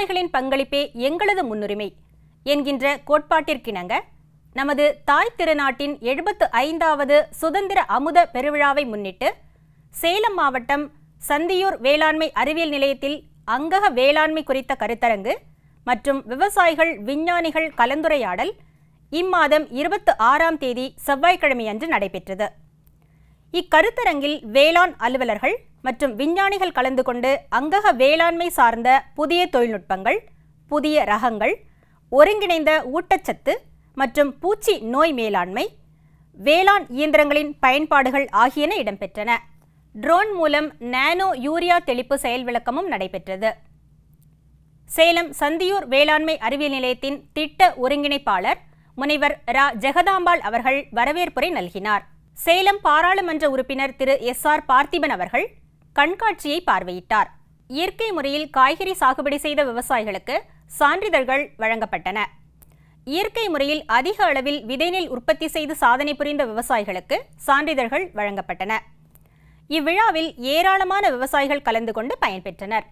விவசாயிகளின் பங்களிப்பே எங்களது முன்னுரிமை என்கின்ற கோட்பாட்டிற்கிணங்க நமது தாய் திருநாட்டின் எழுபத்து ஐந்தாவது சுதந்திர அமுத பெருவிழாவை முன்னிட்டு சேலம் மாவட்டம் சந்தியூர் வேளாண்மை அறிவியல் நிலையத்தில் அங்கக வேளாண்மை குறித்த கருத்தரங்கு மற்றும் விவசாயிகள் விஞ்ஞானிகள் கலந்துரையாடல் இம்மாதம் இருபத்து ஆறாம் தேதி செவ்வாய்க்கிழமையன்று நடைபெற்றது. இக்கருத்தரங்கில் வேளாண் அலுவலர்கள் மற்றும் விஞ்ஞானிகள் கலந்து கொண்டு அங்கக வேளாண்மை சார்ந்த புதிய தொழில்நுட்பங்கள் புதிய ரகங்கள் ஒருங்கிணைந்த ஊட்டச்சத்து மற்றும் பூச்சி நோய் மேலாண்மை வேளாண் இயந்திரங்களின் பயன்பாடுகள் ஆகியன இடம்பெற்றன. ட்ரோன் மூலம் நானோ யூரியா தெளிப்பு செயல் விளக்கமும் நடைபெற்றது. சேலம் சந்தியூர் வேளாண்மை அறிவியல் நிலையத்தின் திட்ட ஒருங்கிணைப்பாளர் முனைவர் ரா. ஜெகதாம்பாள் அவர்கள் வரவேற்புரை நல்கினார். சேலம் பாராளுமன்ற உறுப்பினர் திரு. எஸ். ஆர். பார்த்திபன் அவர்கள் கண்காட்சியை பார்வையிட்டார். இயற்கை முறையில் காய்கறி சாகுபடி செய்த விவசாயிகளுக்கு சான்றிதழ்கள் வழங்கப்பட்டன. இயற்கை முறையில் அதிக அளவில் விதைநெல் உற்பத்தி செய்து சாதனை புரிந்த விவசாயிகளுக்கு சான்றிதழ்கள் வழங்கப்பட்டன. இவ்விழாவில் ஏராளமான விவசாயிகள் கலந்து கொண்டு பயன்பெற்றனர்.